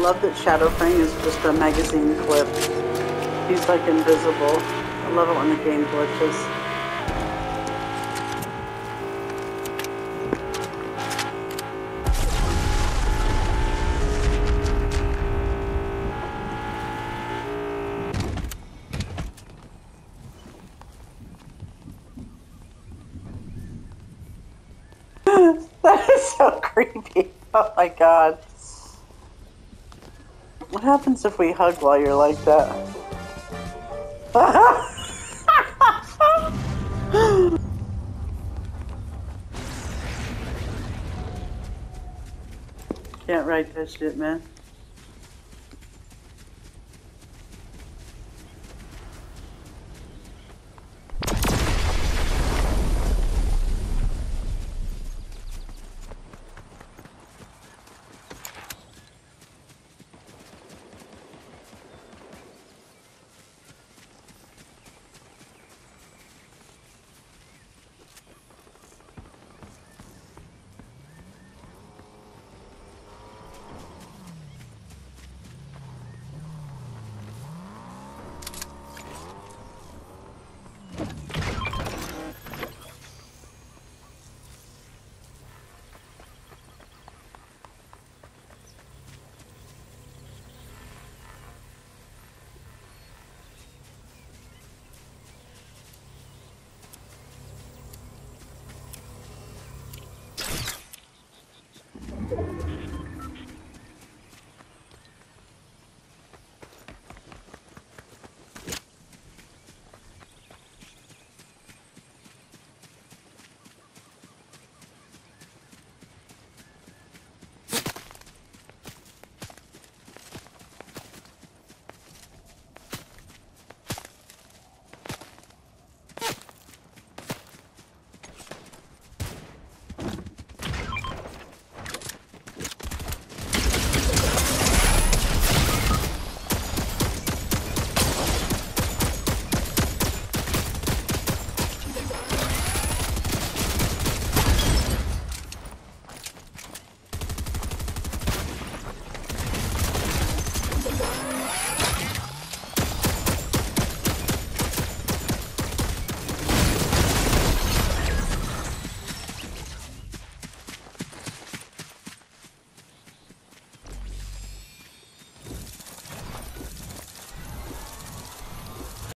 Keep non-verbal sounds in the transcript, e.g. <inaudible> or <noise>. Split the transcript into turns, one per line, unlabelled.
love that Shadowfang is just a magazine clip. He's like invisible. I love it when the game glitches. <laughs> that is so creepy. Oh my god. What happens if we hug while you're like that? <laughs> Can't write that shit, man.